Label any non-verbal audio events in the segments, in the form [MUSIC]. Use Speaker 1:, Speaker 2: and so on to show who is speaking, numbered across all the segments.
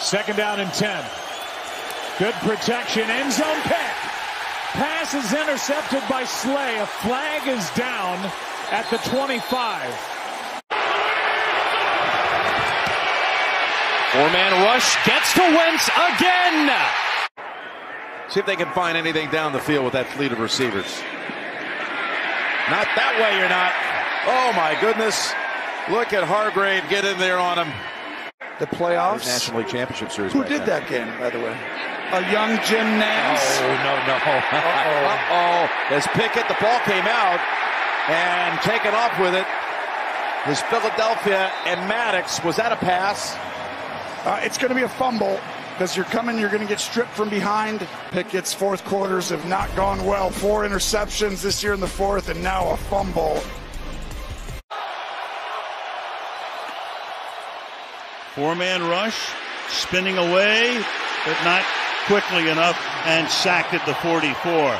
Speaker 1: Second down and 10. Good protection. End zone pick. Pass is intercepted by Slay. A flag is down at the 25.
Speaker 2: Four-man rush gets to Wentz again.
Speaker 3: See if they can find anything down the field with that fleet of receivers. Not that way, you're not. Oh, my goodness. Look at Hargrave get in there on him.
Speaker 4: The playoffs.
Speaker 3: National League Championship Series.
Speaker 4: Who did
Speaker 3: now.
Speaker 4: that game, by the way? A young Jim Nantz.
Speaker 3: Oh, no, no. [LAUGHS] Uh-oh. As Pickett, the ball came out and taken off with it. Is Philadelphia and Maddox. Was that a pass?
Speaker 4: Uh, it's going to be a fumble because you're coming, you're going to get stripped from behind. Pickett's fourth quarters have not gone well. Four interceptions this year in the fourth, and now a fumble.
Speaker 5: Four-man rush, spinning away, but not quickly enough, and sacked at the 44.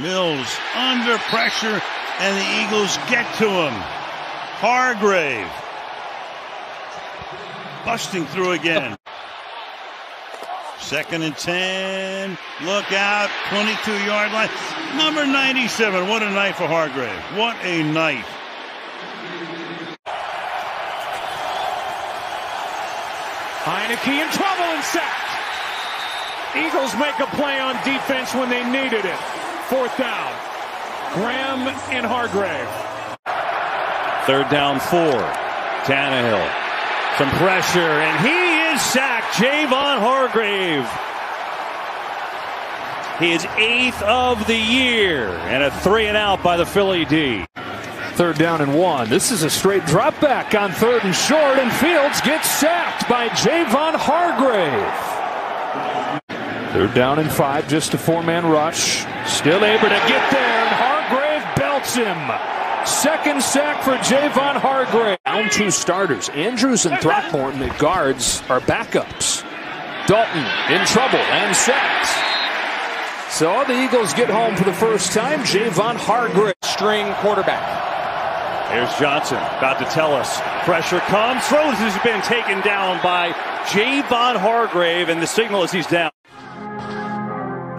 Speaker 5: Mills under pressure, and the Eagles get to him. Hargrave busting through again. Second and 10. Look out. 22 yard line. Number 97. What a night for Hargrave. What a night.
Speaker 1: Heineke in trouble and sacked. Eagles make a play on defense when they needed it. Fourth down. Graham and Hargrave.
Speaker 2: Third down four. Tannehill. Some pressure, and he is sacked. Javon Hargrave. He is eighth of the year, and a three and out by the Philly D.
Speaker 6: Third down and one. This is a straight drop back on third and short, and Fields gets sacked by Javon Hargrave. Third down and five, just a four man rush. Still able to get there, and Hargrave belts him. Second sack for Javon Hargrave. Down two starters. Andrews and Throckmorton the guards are backups. Dalton in trouble and sacked. So the Eagles get home for the first time. Javon Hargrave.
Speaker 2: String quarterback. Here's Johnson about to tell us. Pressure comes. Throws has been taken down by Javon Hargrave, and the signal is he's down.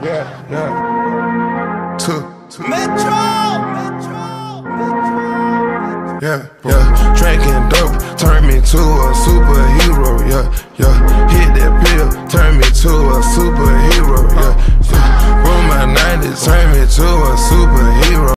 Speaker 7: Yeah, yeah. Two. two.
Speaker 8: Metro! Metro! Metro!
Speaker 7: Yeah, yeah. Drinking dope turned me to a superhero. Yeah, yeah. Hit that pill, turned me to a superhero. Yeah, yeah. Roll my 90s, turned me to a superhero.